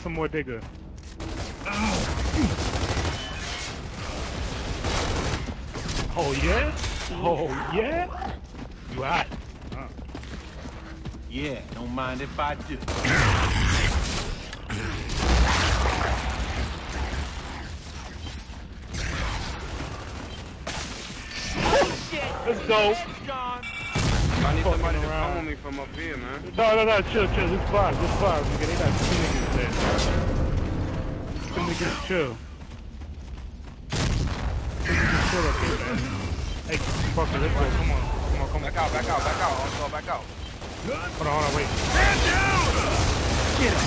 some more digger. Oh yeah? Oh yeah? You hot? Uh. Yeah, don't mind if I do. Let's go. I need somebody to around. come with me from up here, man. No, no, no, chill, chill. This box, this box. Nigga, they got two niggas there. Two niggas chill. Two niggas chill up here, man. Hey, fuck it, let's go. Come on. Come on, come on. Back out, back out, back out. Also, back out. Hold on, hold on, wait. Stand down! Get him.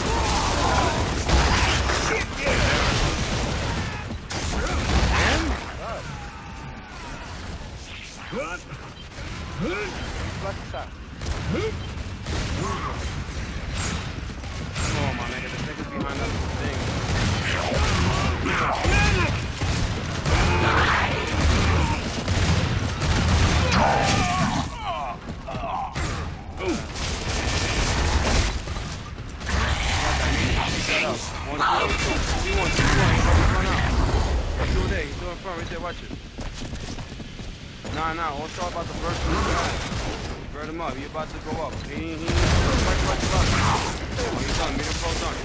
Shit, get him. What? Black shot. Come Shut up. One, two, two, one, two, one. Run out. Still there. He's in front. Right there. Watch it. Nah, nah. All talk about the first one. Bird him up. He about to go up. He, he, he. Watch, watch, watch. Oh, he's done. Medium pro done.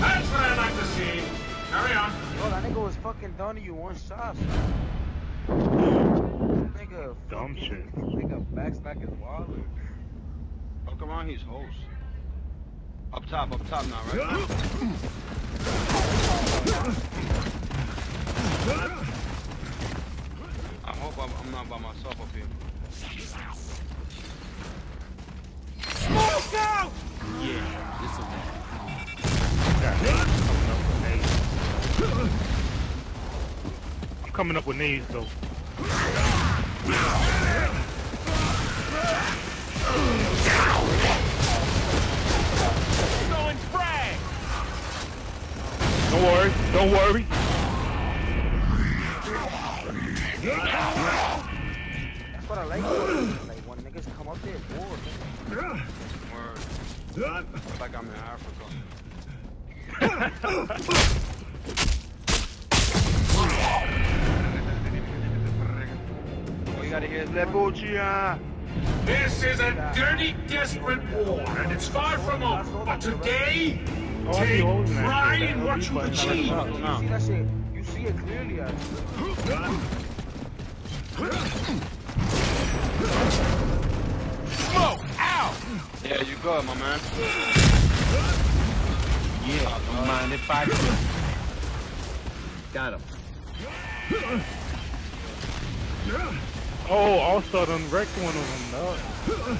That's what I like to see. Carry on. Bro, that nigga was fucking done to you one shot. Nigga, Dumb shit. Nigga, backstack his wallet. Fuck around, he's host. Up top, up top now, right? I hope I'm, I'm not by myself up here. Smoke out! Yeah, this'll I'm coming up with nades though. Don't worry, don't worry. That's what I like. Like when niggas come up there, bored. Word. It's like I'm in Africa. Oh, you gotta hear his Lebuchia. This is a dirty, desperate war, and it's far from over. But today, Oh, I be take holding that pride in what you've But- achieved. You see that shit? You see it clearly, actually. Smoke! Ow! Yeah, you good, my man. Yeah, don't mind if I do. Got him. Oh, All-Star done wrecked one of them, dog.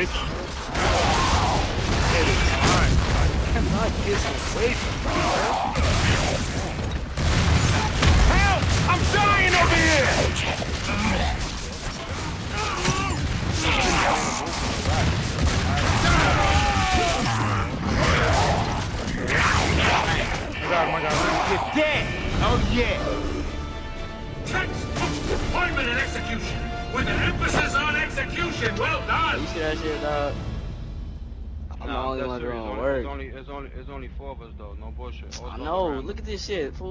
Bitch. It is mine. I cannot get away from you. Help! I'm dying over here! My God, my God. Dead! Oh yeah! Textbook deployment and execution, with an emphasis on execution. Well done. You see that shit, dog? I'm the only that's one doing Only- work. It's only, it's only, it's only four of us though. No bullshit. All I know. Look at this shit. Fool.